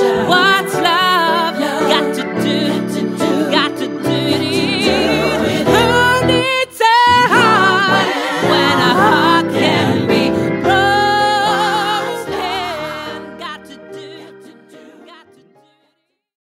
shine. Why